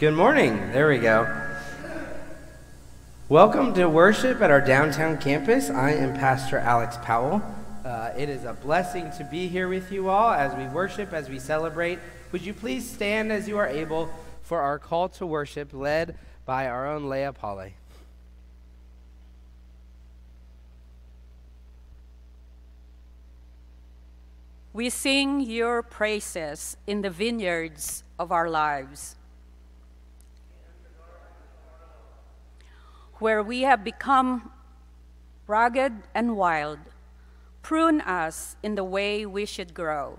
Good morning. There we go. Welcome to worship at our downtown campus. I am Pastor Alex Powell. Uh, it is a blessing to be here with you all as we worship, as we celebrate. Would you please stand as you are able for our call to worship led by our own Leah Polly? We sing your praises in the vineyards of our lives. Where we have become rugged and wild, prune us in the way we should grow.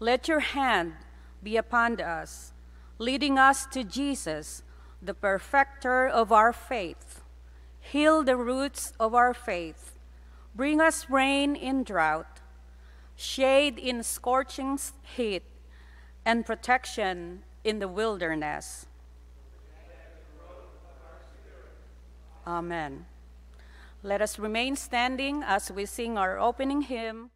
Let your hand be upon us, leading us to Jesus, the perfecter of our faith. Heal the roots of our faith Bring us rain in drought, shade in scorching heat, and protection in the wilderness. Amen. Let us remain standing as we sing our opening hymn.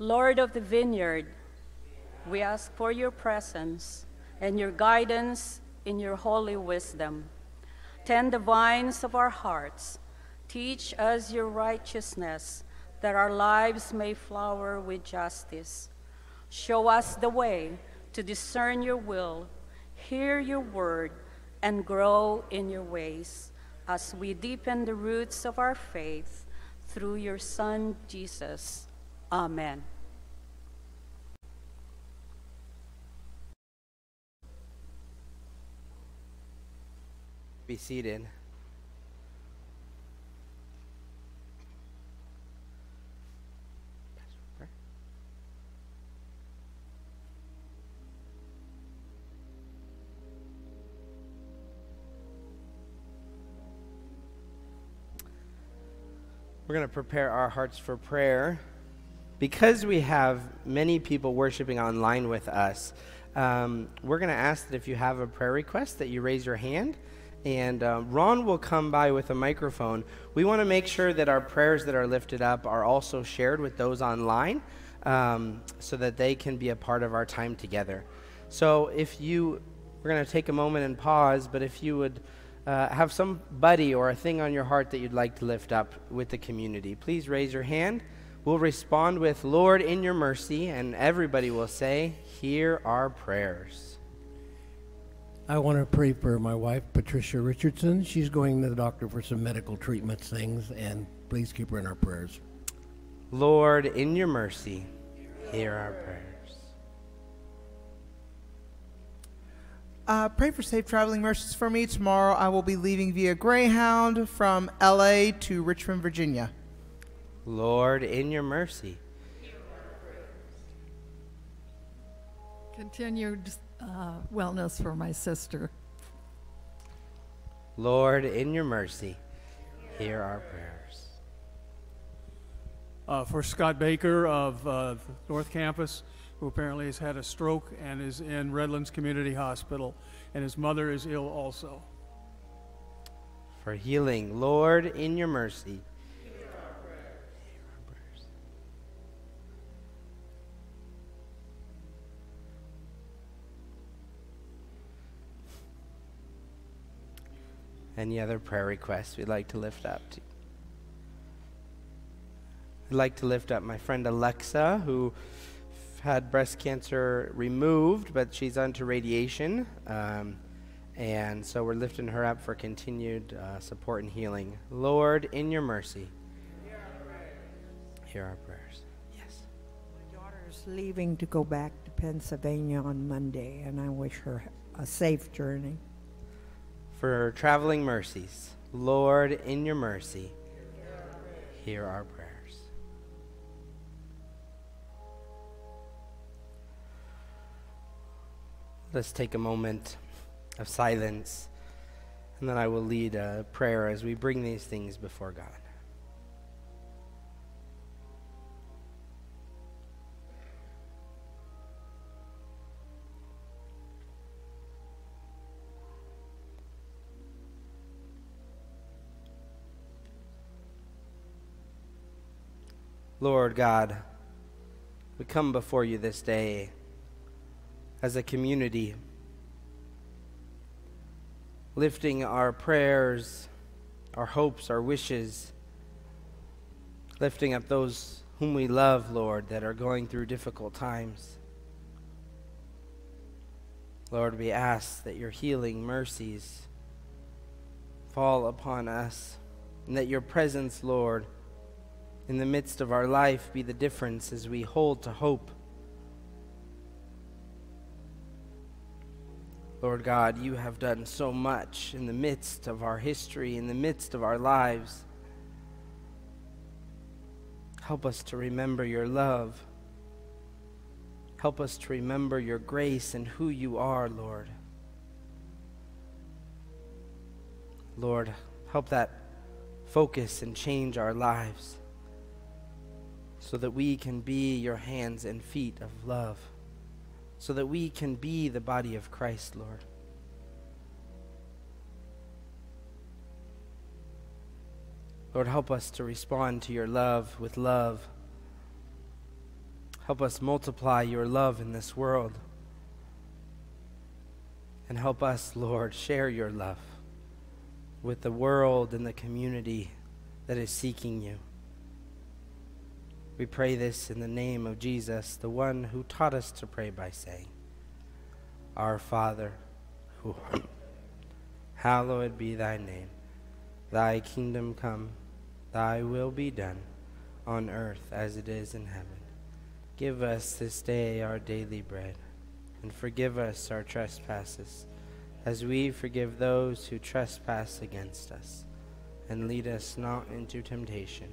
Lord of the vineyard, we ask for your presence and your guidance in your holy wisdom. Tend the vines of our hearts. Teach us your righteousness, that our lives may flower with justice. Show us the way to discern your will, hear your word, and grow in your ways as we deepen the roots of our faith through your Son, Jesus. Amen. Be seated. We're going to prepare our hearts for prayer. Because we have many people worshiping online with us, um, we're going to ask that if you have a prayer request that you raise your hand and uh, Ron will come by with a microphone. We want to make sure that our prayers that are lifted up are also shared with those online um, so that they can be a part of our time together. So if you, we're going to take a moment and pause, but if you would uh, have somebody or a thing on your heart that you'd like to lift up with the community, please raise your hand. We'll respond with, Lord, in your mercy, and everybody will say, Hear our prayers. I want to pray for my wife, Patricia Richardson. She's going to the doctor for some medical treatment things, and please keep her in our prayers. Lord, in your mercy, hear our prayers. Uh, pray for safe traveling mercies for me. Tomorrow I will be leaving via Greyhound from LA to Richmond, Virginia. Lord, in your mercy. Continued uh, wellness for my sister. Lord, in your mercy, hear our prayers. Uh, for Scott Baker of uh, North Campus, who apparently has had a stroke and is in Redlands Community Hospital, and his mother is ill also. For healing, Lord, in your mercy, Any other prayer requests we'd like to lift up? To? I'd like to lift up my friend Alexa, who had breast cancer removed, but she's onto radiation. Um, and so we're lifting her up for continued uh, support and healing. Lord, in your mercy, hear our. Hear our prayers. Yes. My daughter's leaving to go back to Pennsylvania on Monday, and I wish her a safe journey for traveling mercies. Lord, in your mercy, hear our prayers. Let's take a moment of silence, and then I will lead a prayer as we bring these things before God. Lord God, we come before you this day as a community, lifting our prayers, our hopes, our wishes, lifting up those whom we love, Lord, that are going through difficult times. Lord, we ask that your healing mercies fall upon us, and that your presence, Lord, in the midst of our life be the difference as we hold to hope. Lord God, you have done so much in the midst of our history, in the midst of our lives. Help us to remember your love. Help us to remember your grace and who you are, Lord. Lord, help that focus and change our lives so that we can be your hands and feet of love, so that we can be the body of Christ, Lord. Lord, help us to respond to your love with love. Help us multiply your love in this world. And help us, Lord, share your love with the world and the community that is seeking you. We pray this in the name of Jesus, the one who taught us to pray by saying, Our Father, who hallowed be thy name, thy kingdom come, thy will be done, on earth as it is in heaven. Give us this day our daily bread, and forgive us our trespasses, as we forgive those who trespass against us. And lead us not into temptation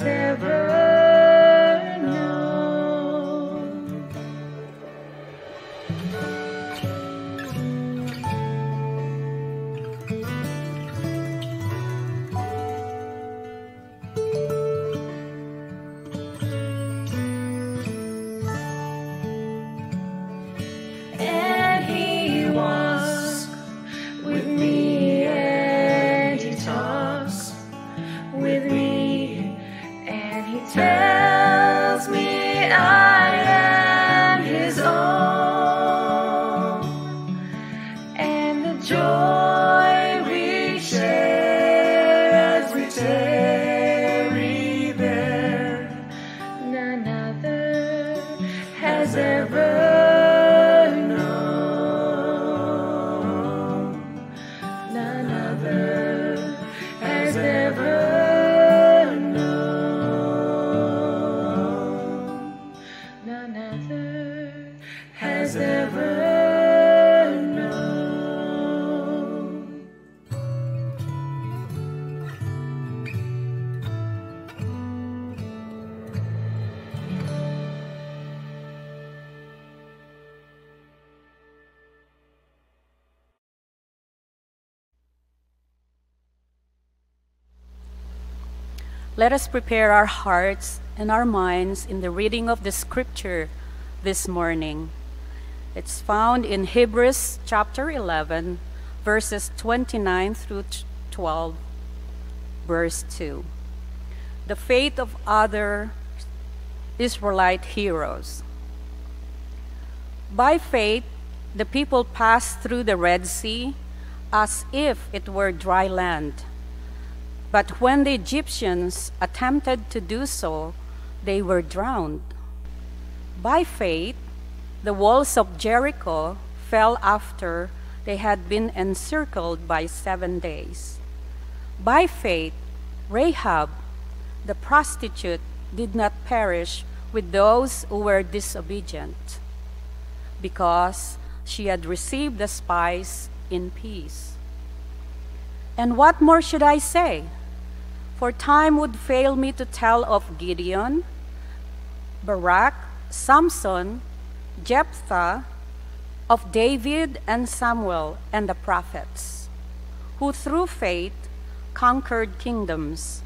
Never. ever. Let us prepare our hearts and our minds in the reading of the scripture this morning. It's found in Hebrews chapter 11, verses 29 through 12, verse 2. The faith of other Israelite heroes. By faith, the people passed through the Red Sea as if it were dry land. But when the Egyptians attempted to do so, they were drowned. By faith, the walls of Jericho fell after they had been encircled by seven days. By faith, Rahab, the prostitute, did not perish with those who were disobedient, because she had received the spies in peace. And what more should I say? For time would fail me to tell of Gideon, Barak, Samson, Jephthah, of David and Samuel and the prophets, who through faith conquered kingdoms,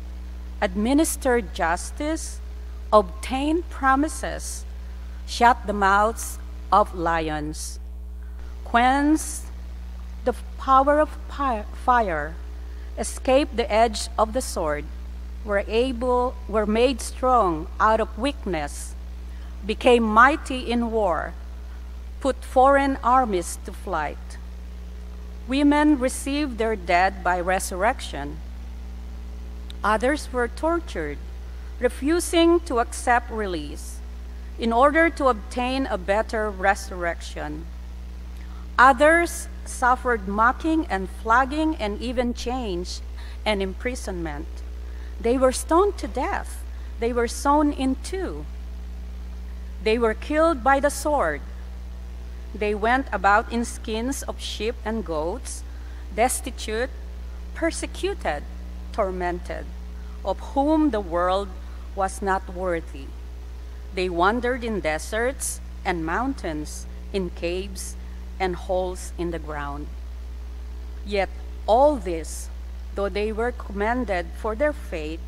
administered justice, obtained promises, shut the mouths of lions, quenched the power of fire, escaped the edge of the sword, were able, were made strong out of weakness, became mighty in war, put foreign armies to flight. Women received their dead by resurrection. Others were tortured, refusing to accept release in order to obtain a better resurrection. Others suffered mocking and flogging and even chains and imprisonment. They were stoned to death. They were sawn in two. They were killed by the sword. They went about in skins of sheep and goats, destitute, persecuted, tormented, of whom the world was not worthy. They wandered in deserts and mountains, in caves and holes in the ground. Yet all this, though they were commended for their faith,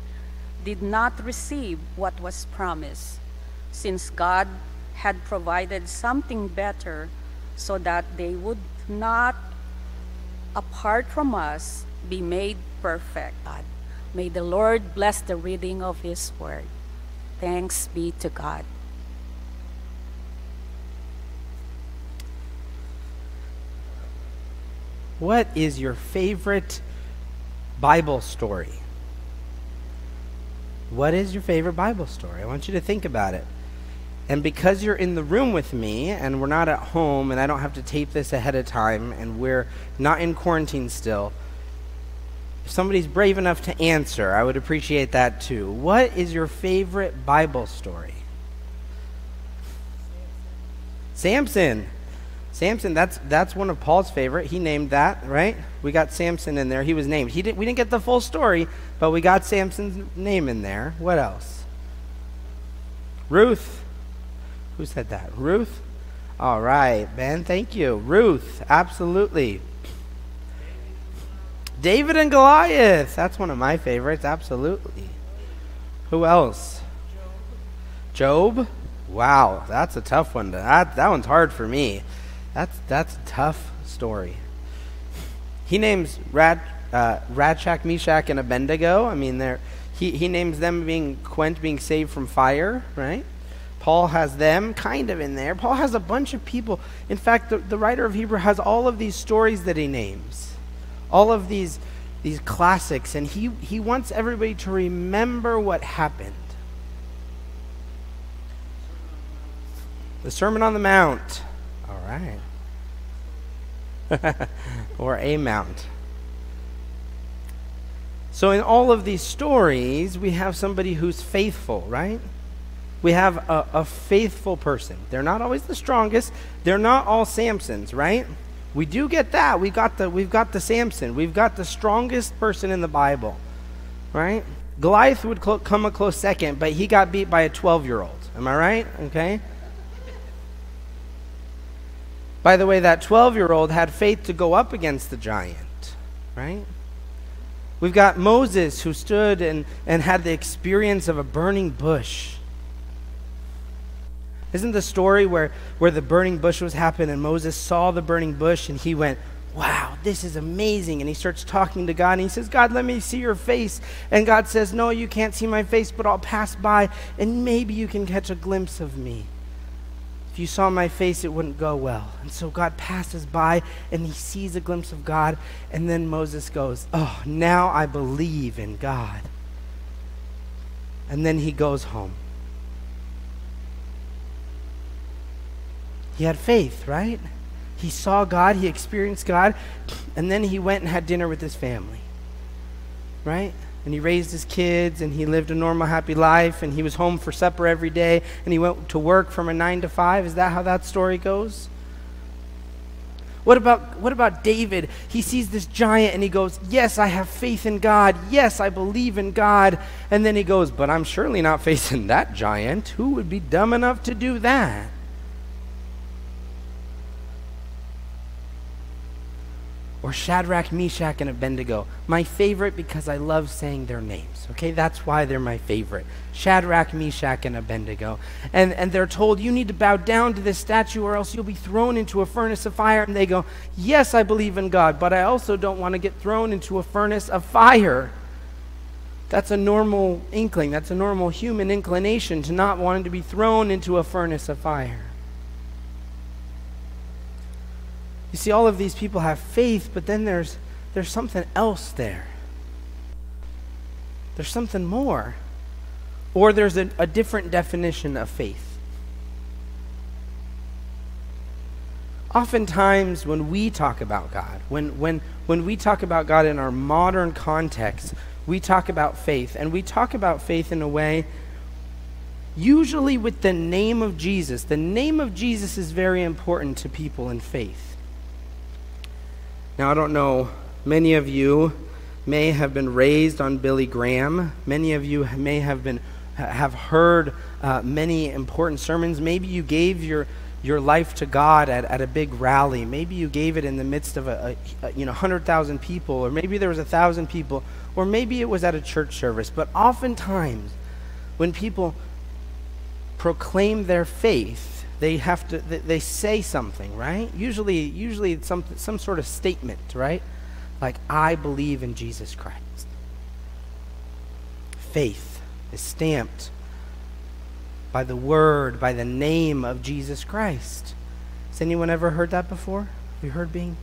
did not receive what was promised, since God had provided something better so that they would not, apart from us, be made perfect. God. May the Lord bless the reading of His word. Thanks be to God. What is your favorite Bible story? What is your favorite Bible story? I want you to think about it. And because you're in the room with me and we're not at home and I don't have to tape this ahead of time and we're not in quarantine still, if somebody's brave enough to answer, I would appreciate that too. What is your favorite Bible story? Samson. Samson, that's that's one of Paul's favorite. He named that, right? We got Samson in there. He was named. He didn't we didn't get the full story, but we got Samson's name in there. What else? Ruth. Who said that? Ruth? All right, Ben, thank you. Ruth, absolutely. David and Goliath. That's one of my favorites, absolutely. Who else? Job. Wow, that's a tough one. To, that, that one's hard for me. That's that's a tough story. He names Rad, uh, Radshak, Meshach, and Abednego. I mean, they he, he names them being quenched, being saved from fire, right? Paul has them kind of in there. Paul has a bunch of people. In fact, the, the writer of Hebrew has all of these stories that he names, all of these, these classics, and he, he wants everybody to remember what happened. The Sermon on the Mount. Right. or a mount. So, in all of these stories, we have somebody who's faithful, right? We have a, a, faithful person. They're not always the strongest. They're not all Samsons, right? We do get that. We got the we've got the Samson. We've got the strongest person in the Bible, right? Goliath would cl- come a close second, but he got beat by a 12-year-old. Am I right? Okay. By the way, that 12 year old had faith to go up against the giant, right? We've got Moses who stood and, and had the experience of a burning bush. Isn't the story where, where the burning bush was happening and Moses saw the burning bush and he went, Wow, this is amazing. And he starts talking to God and he says, God, let me see your face. And God says, No, you can't see my face, but I'll pass by and maybe you can catch a glimpse of me. If you saw my face, it wouldn't go well. And so God passes by and he sees a glimpse of God. And then Moses goes, Oh, now I believe in God. And then he goes home. He had faith, right? He saw God, he experienced God, and then he went and had dinner with his family, right? And he raised his kids, and he lived a normal, happy life, and he was home for supper every day, and he went to work from a nine to five. Is that how that story goes? What about, what about David? He sees this giant and he goes, Yes, I have faith in God. Yes, I believe in God. And then he goes, But I'm surely not facing that giant. Who would be dumb enough to do that? Or Shadrach, Meshach, and Abednego. My favorite because I love saying their names. Okay, that's why they're my favorite. Shadrach, Meshach, and Abednego. And, and they're told, You need to bow down to this statue or else you'll be thrown into a furnace of fire. And they go, Yes, I believe in God, but I also don't want to get thrown into a furnace of fire. That's a normal inkling. That's a normal human inclination to not wanting to be thrown into a furnace of fire. You see, all of these people have faith, but then there's, there's something else there. There's something more. Or there's a, a different definition of faith. Oftentimes, when we talk about God, when, when, when we talk about God in our modern context, we talk about faith. And we talk about faith in a way, usually with the name of Jesus. The name of Jesus is very important to people in faith. Now, I don't know, many of you may have been raised on Billy Graham. Many of you may have been have heard uh, many important sermons. Maybe you gave your your life to God at, at a big rally. Maybe you gave it in the midst of a, a, a you know hundred thousand people, or maybe there was a thousand people, or maybe it was at a church service. But oftentimes, when people proclaim their faith, they have to they say something right? Usually usually it's some some sort of statement right? Like i believe in jesus christ. Faith is stamped by the word by the name of jesus christ. Has anyone ever heard that before? Have you heard being?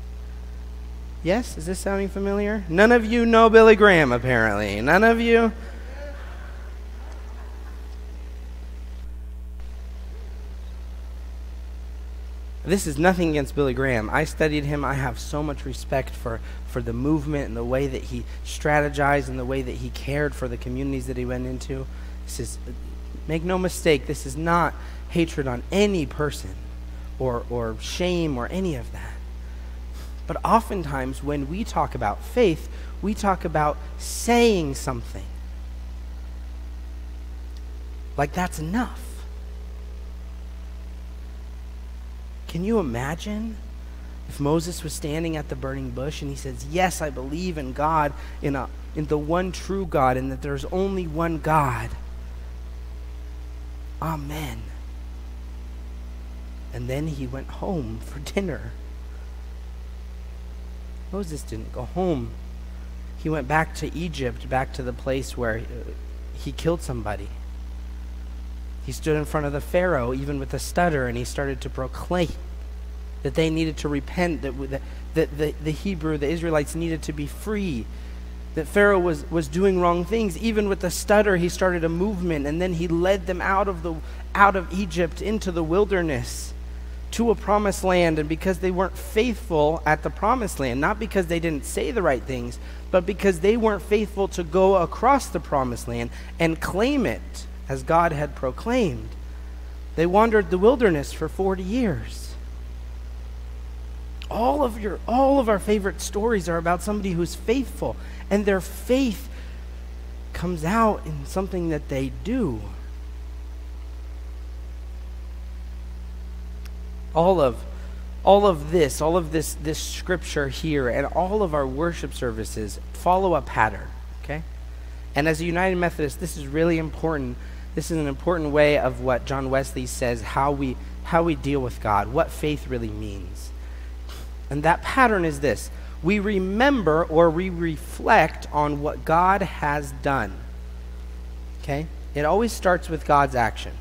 Yes? Is this sounding familiar? None of you know billy graham apparently. None of you This is nothing against Billy Graham. I studied him. I have so much respect for, for the movement and the way that he strategized and the way that he cared for the communities that he went into. This is, make no mistake, this is not hatred on any person or, or shame or any of that. But oftentimes, when we talk about faith, we talk about saying something. Like that's enough. Can you imagine if Moses was standing at the burning bush and he says, Yes, I believe in God, in, a, in the one true God, and that there's only one God? Amen. And then he went home for dinner. Moses didn't go home. He went back to Egypt, back to the place where he killed somebody. He stood in front of the Pharaoh, even with a stutter, and he started to proclaim that they needed to repent, that, that, that the, the Hebrew, the Israelites needed to be free, that Pharaoh was, was doing wrong things. Even with the stutter, he started a movement, and then he led them out of, the, out of Egypt into the wilderness to a promised land. And because they weren't faithful at the promised land, not because they didn't say the right things, but because they weren't faithful to go across the promised land and claim it as God had proclaimed. They wandered the wilderness for 40 years. All of your all of our favorite stories are about somebody who's faithful and their faith comes out in something that they do. All of all of this, all of this, this scripture here, and all of our worship services follow a pattern, okay? And as a United Methodist, this is really important. This is an important way of what John Wesley says how we, how we deal with God, what faith really means. And that pattern is this we remember or we reflect on what God has done. Okay? It always starts with God's action.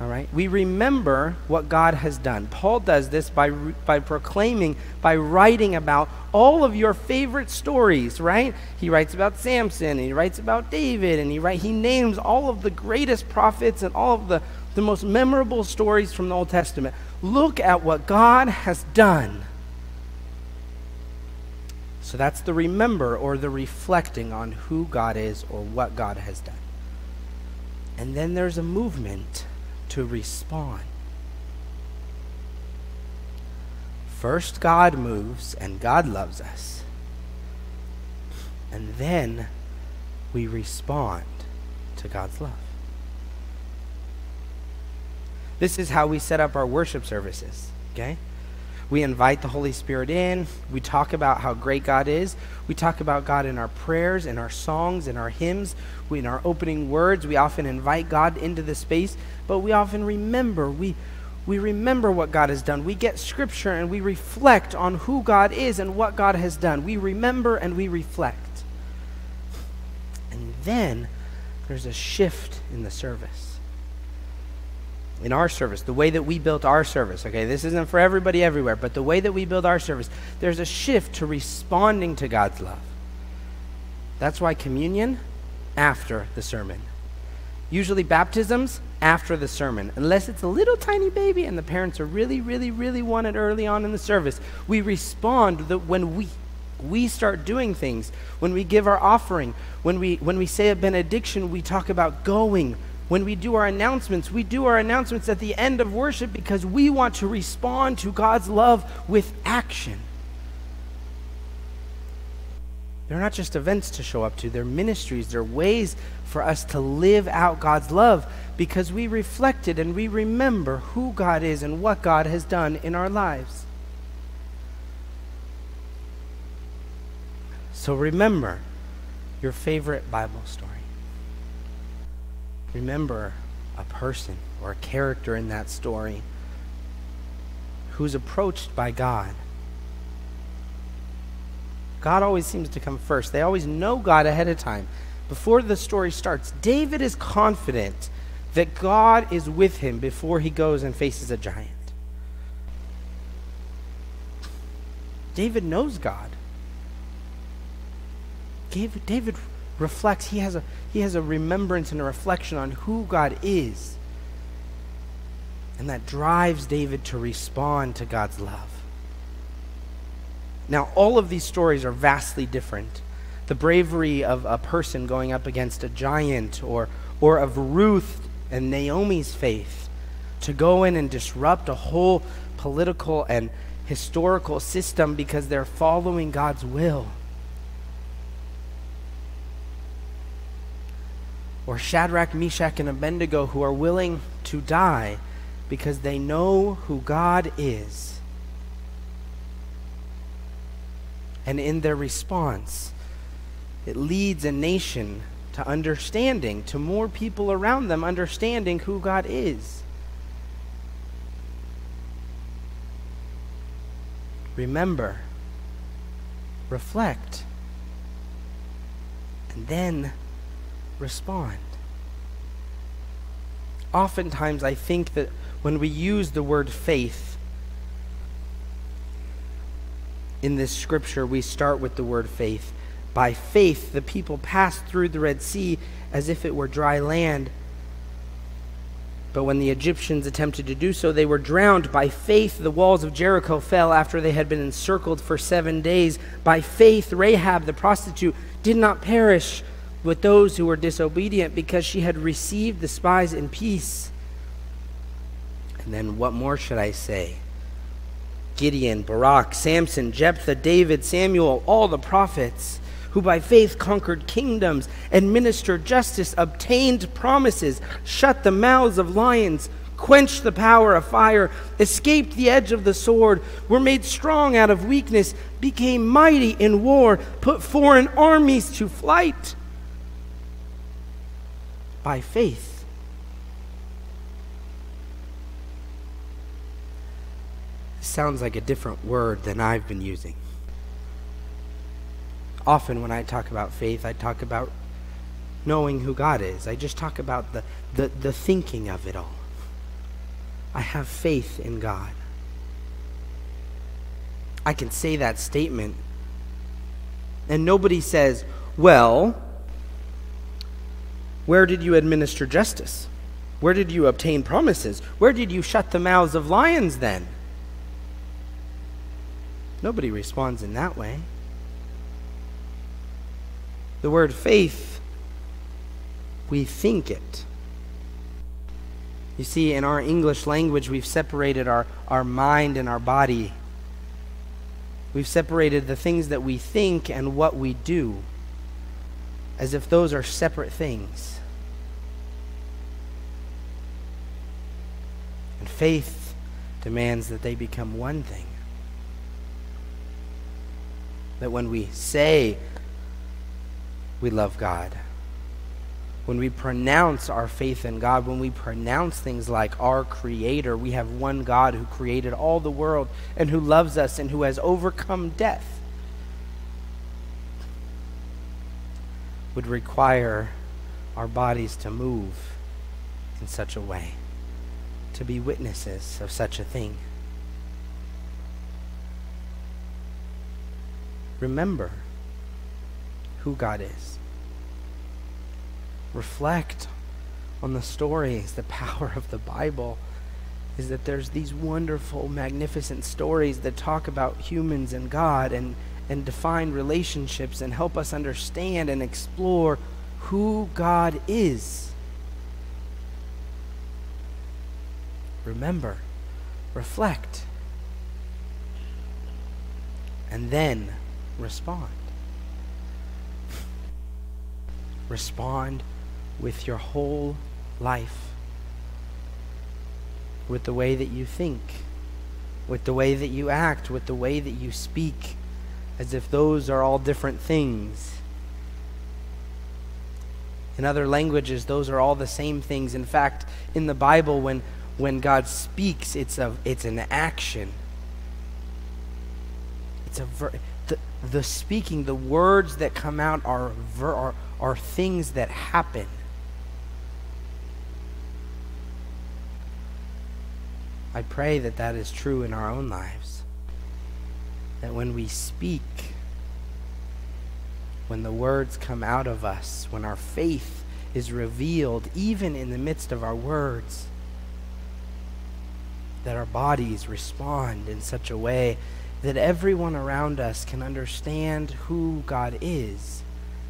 All right? We remember what God has done. Paul does this by, by proclaiming, by writing about all of your favorite stories, right? He writes about Samson, and he writes about David, and he, write, he names all of the greatest prophets and all of the, the most memorable stories from the Old Testament. Look at what God has done. So that's the remember or the reflecting on who God is or what God has done. And then there's a movement to respond. First, God moves and God loves us. And then we respond to God's love. This is how we set up our worship services, okay? We invite the Holy Spirit in. We talk about how great God is. We talk about God in our prayers, in our songs, in our hymns, we, in our opening words. We often invite God into the space, but we often remember. We, we remember what God has done. We get scripture and we reflect on who God is and what God has done. We remember and we reflect. And then there's a shift in the service in our service, the way that we built our service, okay, this isn't for everybody everywhere, but the way that we build our service, there's a shift to responding to God's love. That's why communion after the sermon. Usually baptisms after the sermon, unless it's a little tiny baby and the parents are really, really, really want it early on in the service. We respond that when we we start doing things, when we give our offering, when we when we say a benediction, we talk about going when we do our announcements, we do our announcements at the end of worship because we want to respond to God's love with action. They're not just events to show up to, they're ministries, they're ways for us to live out God's love because we reflected and we remember who God is and what God has done in our lives. So remember your favorite Bible story. Remember a person or a character in that story who's approached by God. God always seems to come first. They always know God ahead of time. Before the story starts, David is confident that God is with him before he goes and faces a giant. David knows God. David reflects, he has a, he has a remembrance and a reflection on who God is. And that drives David to respond to God's love. Now, all of these stories are vastly different. The bravery of a person going up against a giant, or, or of Ruth and Naomi's faith to go in and disrupt a whole political and historical system because they're following God's will. Or Shadrach, Meshach, and Abednego who are willing to die because they know who God is. And in their response, it leads a nation to understanding, to more people around them understanding who God is. Remember, reflect, and then respond. Oftentimes, I think that when we use the word faith in this scripture, we start with the word faith. By faith, the people passed through the Red Sea as if it were dry land. But when the Egyptians attempted to do so, they were drowned. By faith, the walls of Jericho fell after they had been encircled for seven days. By faith, Rahab the prostitute did not perish with those who were disobedient because she had received the spies in peace. And then what more should I say? Gideon, Barak, Samson, Jephthah, David, Samuel, all the prophets who by faith conquered kingdoms, administered justice, obtained promises, shut the mouths of lions, quenched the power of fire, escaped the edge of the sword, were made strong out of weakness, became mighty in war, put foreign armies to flight by faith. Sounds like a different word than I've been using. Often, when I talk about faith, I talk about knowing who God is. I just talk about the, the, the thinking of it all. I have faith in God. I can say that statement, and nobody says, Well, where did you administer justice? Where did you obtain promises? Where did you shut the mouths of lions then? Nobody responds in that way. The word faith, we think it. You see, in our English language, we've separated our, our mind and our body. We've separated the things that we think and what we do as if those are separate things. And faith demands that they become one thing. That when we say we love God, when we pronounce our faith in God, when we pronounce things like our Creator, we have one God who created all the world and who loves us and who has overcome death, would require our bodies to move in such a way, to be witnesses of such a thing. Remember who God is reflect on the stories, the power of the Bible is that there's these wonderful, magnificent stories that talk about humans and God and, and define relationships and help us understand and explore who God is. Remember, reflect, and then respond. Respond with your whole life, with the way that you think, with the way that you act, with the way that you speak, as if those are all different things. In other languages, those are all the same things. In fact, in the Bible, when, when God speaks, it's, a, it's an action. It's a ver- the, the speaking, the words that come out are, ver- are, are things that happen. I pray that that is true in our own lives. That when we speak, when the words come out of us, when our faith is revealed, even in the midst of our words, that our bodies respond in such a way that everyone around us can understand who God is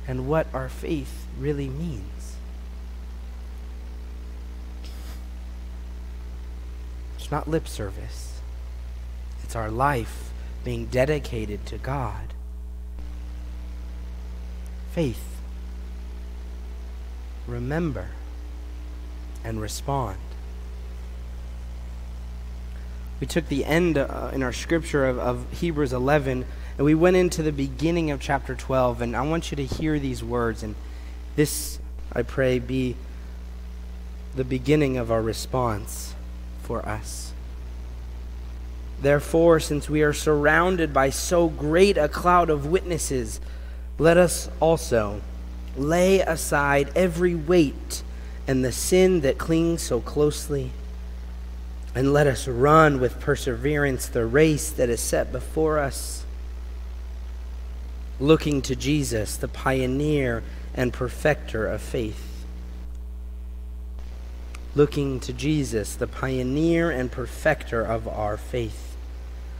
and what our faith really means. It's not lip service, it's our life being dedicated to God. Faith. Remember and respond. We took the end uh, in our scripture of, of Hebrews 11 and we went into the beginning of chapter 12. And I want you to hear these words. And this, I pray, be the beginning of our response for us. Therefore, since we are surrounded by so great a cloud of witnesses, let us also lay aside every weight and the sin that clings so closely, and let us run with perseverance the race that is set before us, looking to Jesus, the pioneer and perfecter of faith looking to Jesus, the pioneer and perfecter of our faith,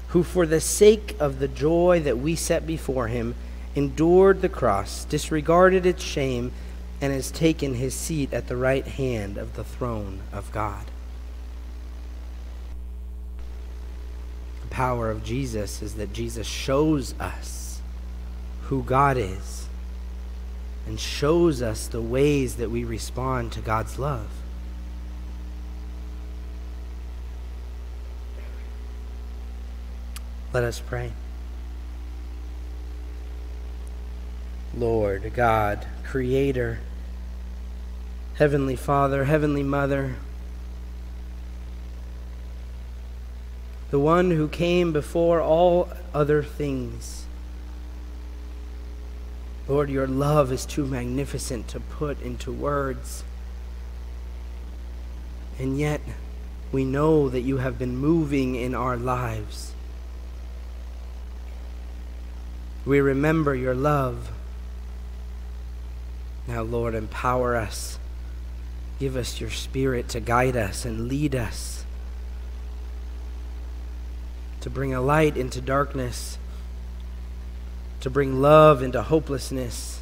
who for the sake of the joy that we set before him endured the cross, disregarded its shame, and has taken his seat at the right hand of the throne of God. power of Jesus is that Jesus shows us who God is and shows us the ways that we respond to God's love. Let us pray. Lord God, Creator, Heavenly Father, Heavenly Mother, the one who came before all other things. Lord, your love is too magnificent to put into words. And yet, we know that you have been moving in our lives. We remember your love. Now, Lord, empower us. Give us your spirit to guide us and lead us, to bring a light into darkness, to bring love into hopelessness,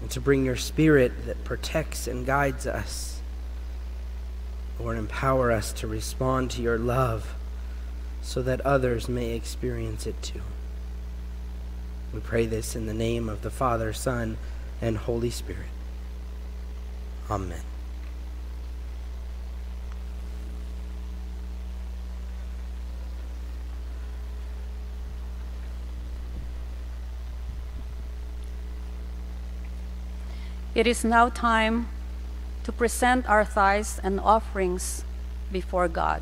and to bring your spirit that protects and guides us. Lord, empower us to respond to your love so that others may experience it too. We pray this in the name of the Father, Son, and Holy Spirit. Amen. It is now time to present our tithes and offerings before God.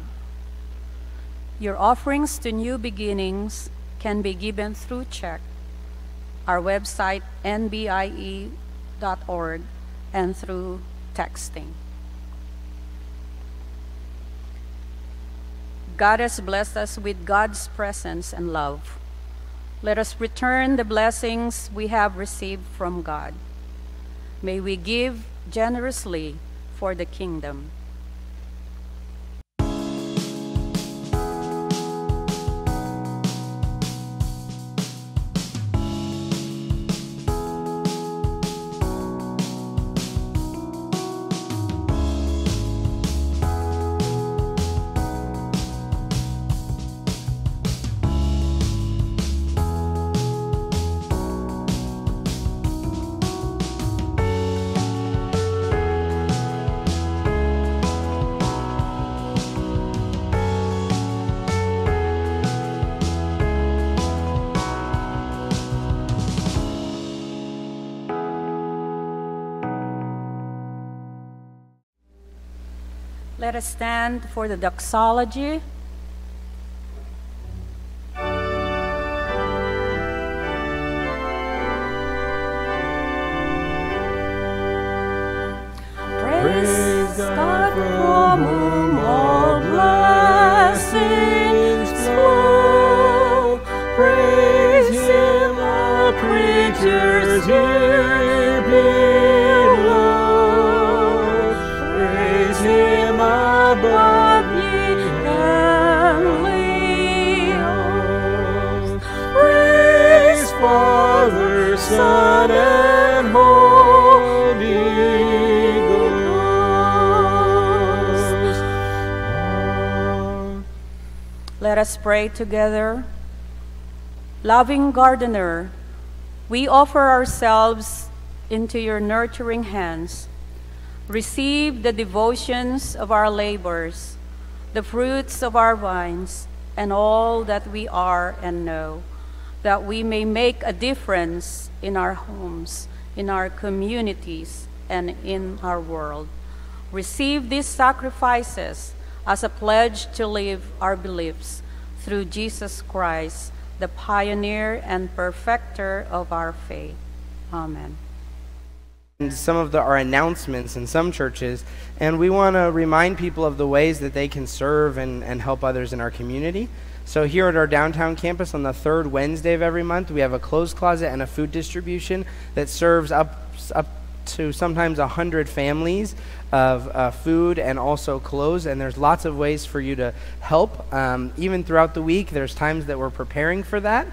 Your offerings to new beginnings can be given through check, our website nbie.org, and through texting. God has blessed us with God's presence and love. Let us return the blessings we have received from God. May we give generously for the kingdom. Us stand for the doxology. Us pray together. Loving gardener, we offer ourselves into your nurturing hands. Receive the devotions of our labors, the fruits of our vines, and all that we are and know, that we may make a difference in our homes, in our communities, and in our world. Receive these sacrifices as a pledge to live our beliefs through Jesus Christ, the pioneer and perfecter of our faith. Amen. And some of the, our announcements in some churches, and we want to remind people of the ways that they can serve and, and help others in our community. So, here at our downtown campus on the third Wednesday of every month, we have a clothes closet and a food distribution that serves up, up to sometimes 100 families of uh, food and also clothes. And there's lots of ways for you to help. Um, even throughout the week, there's times that we're preparing for that,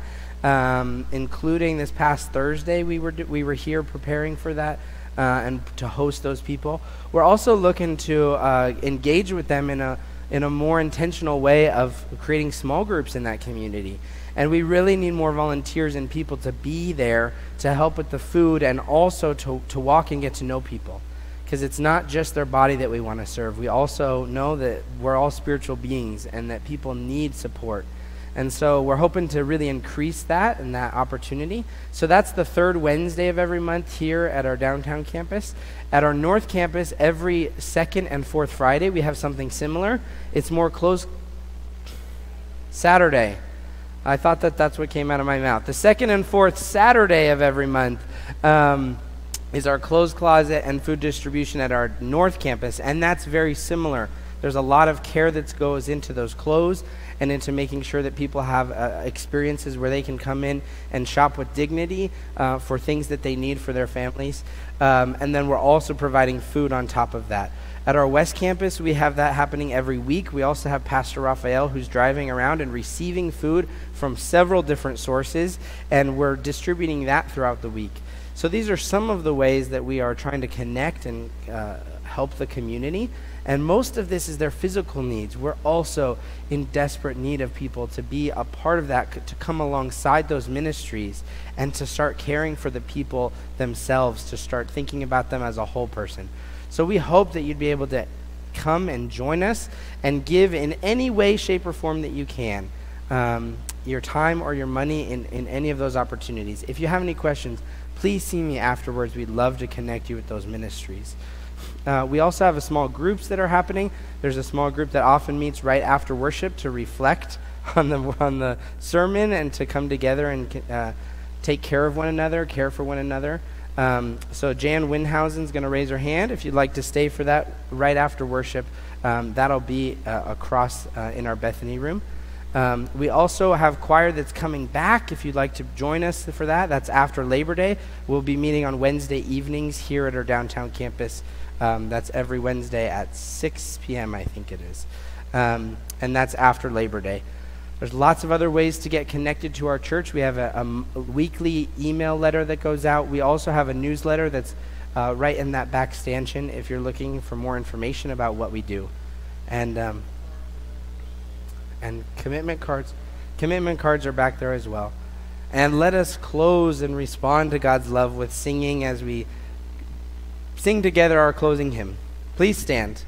um, including this past Thursday, we were, we were here preparing for that. Uh, and to host those people, we're also looking to uh, engage with them in a in a more intentional way of creating small groups in that community. And we really need more volunteers and people to be there to help with the food and also to, to walk and get to know people. Because it's not just their body that we want to serve. We also know that we're all spiritual beings and that people need support. And so we're hoping to really increase that and that opportunity. So that's the third Wednesday of every month here at our downtown campus. At our north campus, every second and fourth Friday, we have something similar. It's more close. Saturday. I thought that that's what came out of my mouth. The second and fourth Saturday of every month um, is our clothes closet and food distribution at our north campus, and that's very similar. There's a lot of care that goes into those clothes and into making sure that people have uh, experiences where they can come in and shop with dignity uh, for things that they need for their families. Um, and then we're also providing food on top of that. At our West Campus, we have that happening every week. We also have Pastor Raphael who's driving around and receiving food from several different sources, and we're distributing that throughout the week. So these are some of the ways that we are trying to connect and uh, help the community. And most of this is their physical needs. We're also in desperate need of people to be a part of that, to come alongside those ministries and to start caring for the people themselves, to start thinking about them as a whole person. So we hope that you'd be able to come and join us and give in any way, shape, or form that you can. Um, your time or your money in, in any of those opportunities. If you have any questions, please see me afterwards. We'd love to connect you with those ministries. Uh, we also have a small groups that are happening. There's a small group that often meets right after worship to reflect on the on the sermon and to come together and uh, take care of one another, care for one another. Um, so Jan Winhausen's going to raise her hand if you'd like to stay for that right after worship. Um, that'll be uh, across uh, in our Bethany room. Um, we also have choir that's coming back. If you'd like to join us for that, that's after Labor Day. We'll be meeting on Wednesday evenings here at our downtown campus. Um, that's every Wednesday at 6 p.m., I think it is. Um, and that's after Labor Day. There's lots of other ways to get connected to our church. We have a weekly email letter that goes out. We also have a newsletter that's uh, right in that back stanchion if you're looking for more information about what we do. And um, and commitment cards. Commitment cards are back there as well. And let us close and respond to God's love with singing as we sing together our closing hymn. Please stand.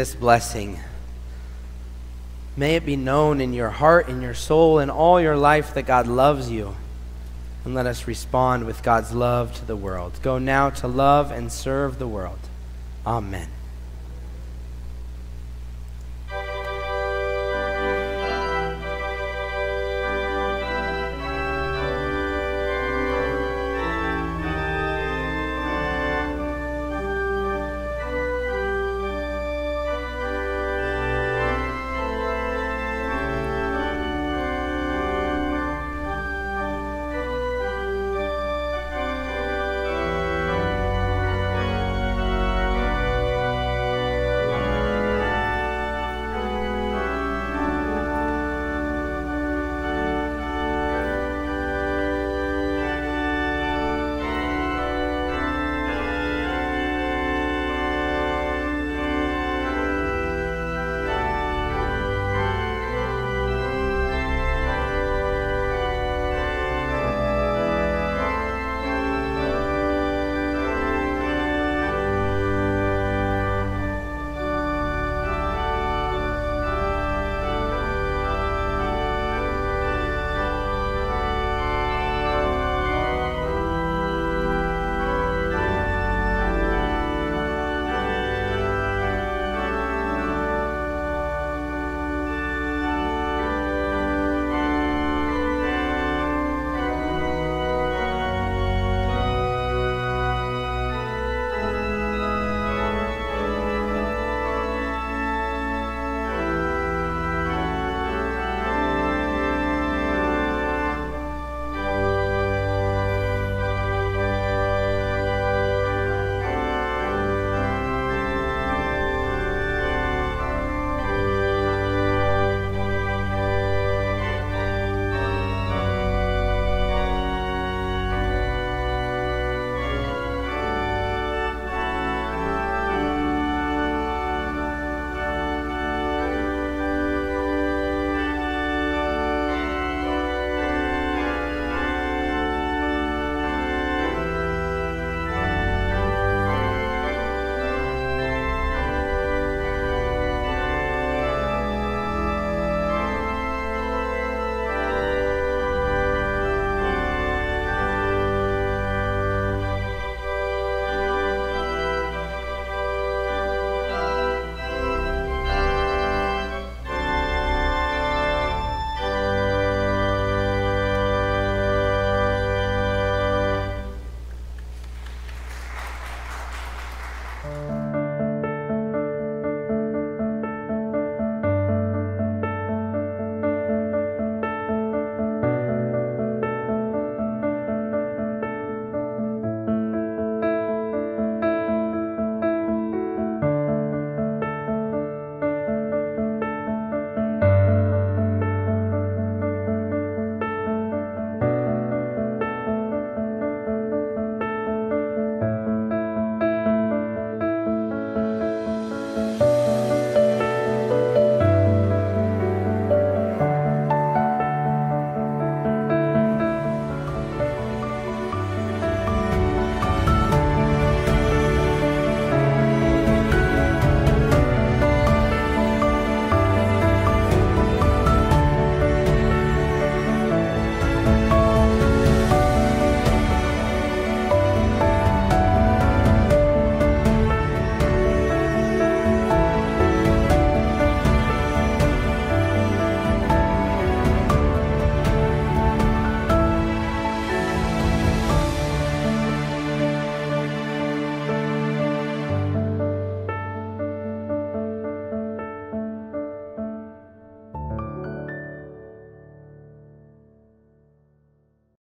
This blessing. May it be known in your heart, in your soul, in all your life that God loves you. And let us respond with God's love to the world. Go now to love and serve the world. Amen.